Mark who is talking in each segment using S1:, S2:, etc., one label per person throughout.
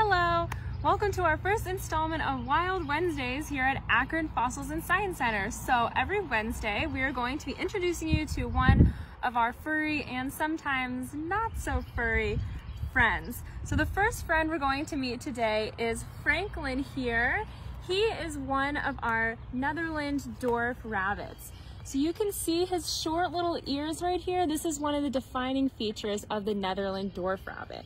S1: Hello! Welcome to our first installment of Wild Wednesdays here at Akron Fossils and Science Center. So every Wednesday we are going to be introducing you to one of our furry and sometimes not so furry friends. So the first friend we're going to meet today is Franklin here. He is one of our Netherland dwarf rabbits. So you can see his short little ears right here. This is one of the defining features of the Netherland dwarf rabbit.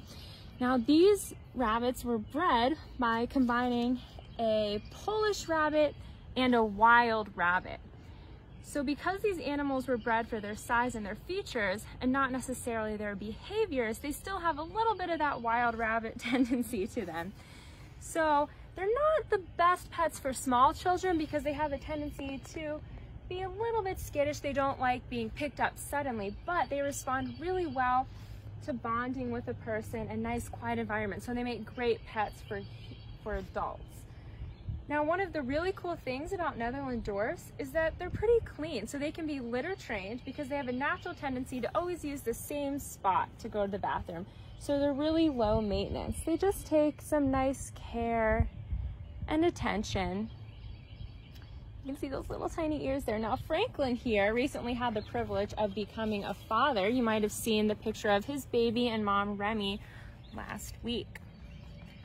S1: Now these rabbits were bred by combining a Polish rabbit and a wild rabbit. So because these animals were bred for their size and their features and not necessarily their behaviors, they still have a little bit of that wild rabbit tendency to them. So they're not the best pets for small children because they have a tendency to be a little bit skittish. They don't like being picked up suddenly, but they respond really well to bonding with a person and nice quiet environment. So they make great pets for, for adults. Now, one of the really cool things about Netherland dwarfs is that they're pretty clean. So they can be litter trained because they have a natural tendency to always use the same spot to go to the bathroom. So they're really low maintenance. They just take some nice care and attention you can see those little tiny ears there. Now Franklin here recently had the privilege of becoming a father. You might have seen the picture of his baby and mom Remy last week.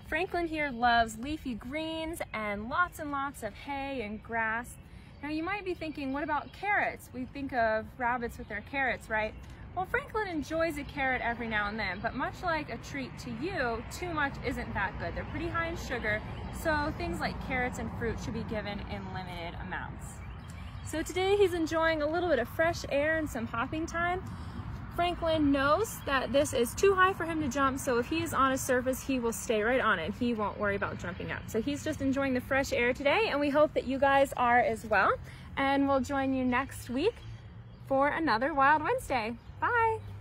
S1: Franklin here loves leafy greens and lots and lots of hay and grass. Now you might be thinking, what about carrots? We think of rabbits with their carrots, right? Well, Franklin enjoys a carrot every now and then, but much like a treat to you, too much isn't that good. They're pretty high in sugar, so things like carrots and fruit should be given in limited amounts. So today he's enjoying a little bit of fresh air and some hopping time. Franklin knows that this is too high for him to jump, so if he is on a surface, he will stay right on it. He won't worry about jumping up. So he's just enjoying the fresh air today, and we hope that you guys are as well. And we'll join you next week for another Wild Wednesday. Bye.